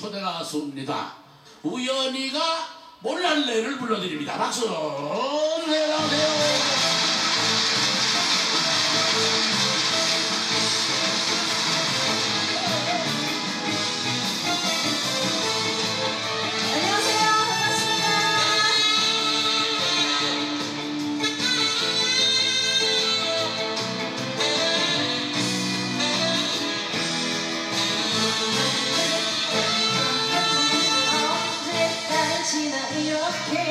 초대 가수입니다. 우연히가 몰랄래를 불러드립니다. 박수! 네, 안녕하세요. Yeah.